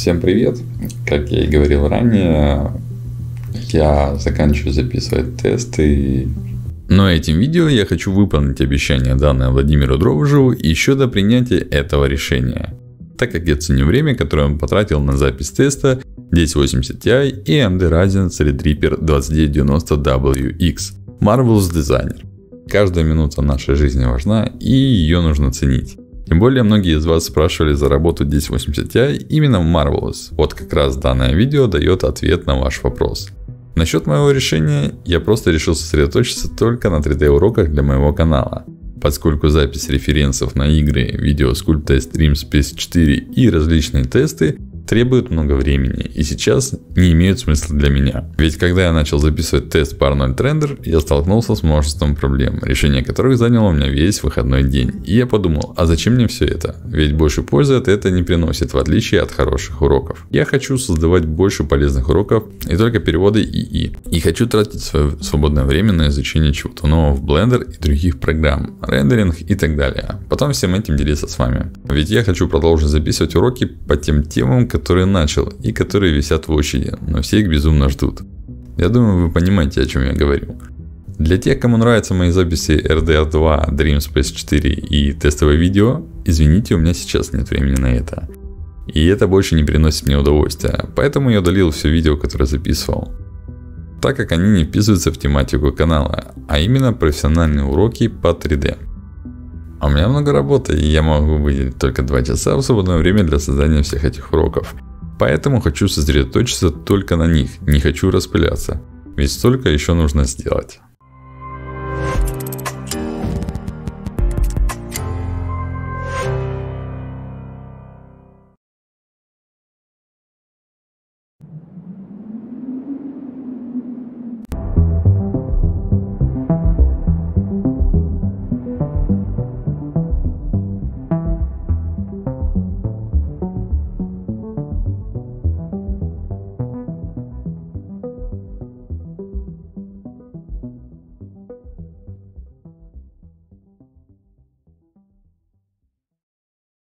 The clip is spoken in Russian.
Всем привет! Как я и говорил ранее, я заканчиваю записывать тесты. Но этим видео я хочу выполнить обещание, данное Владимиру Дровжеву, еще до принятия этого решения. Так как я ценю время, которое он потратил на запись теста 1080 Ti и AMD Ryzen Threadripper 2990WX Marvelous Designer. Каждая минута нашей жизни важна и ее нужно ценить. Тем более, многие из вас спрашивали за работу 1080 Ti именно в Marvelous. Вот как раз данное видео дает ответ на ваш вопрос. Насчет моего решения, я просто решил сосредоточиться только на 3D уроках для моего канала. Поскольку запись референсов на игры, видео Sculpt Test Streams PS4 и различные тесты требуют много времени и сейчас не имеют смысла для меня. Ведь когда я начал записывать тест по Arnold Render, я столкнулся с множеством проблем, решение которых заняло у меня весь выходной день. И я подумал, а зачем мне все это? Ведь больше пользы от этого не приносит, в отличие от хороших уроков. Я хочу создавать больше полезных уроков и только переводы ИИ. И хочу тратить свое свободное время на изучение чего-то нового в Blender и других программ, рендеринг и так далее. Потом всем этим делиться с вами. Ведь я хочу продолжить записывать уроки по тем темам, которые начал и которые висят в очереди, но все их безумно ждут. Я думаю, вы понимаете, о чем я говорю. Для тех, кому нравятся мои записи RDR 2, Dream Space 4 и тестовое видео, извините, у меня сейчас нет времени на это. И это больше не приносит мне удовольствия, поэтому я удалил все видео, которые записывал. Так как они не вписываются в тематику канала, а именно профессиональные уроки по 3D. А у меня много работы, и я могу выделить только 2 часа в свободное время для создания всех этих уроков. Поэтому хочу сосредоточиться только на них, не хочу распыляться. Ведь столько еще нужно сделать.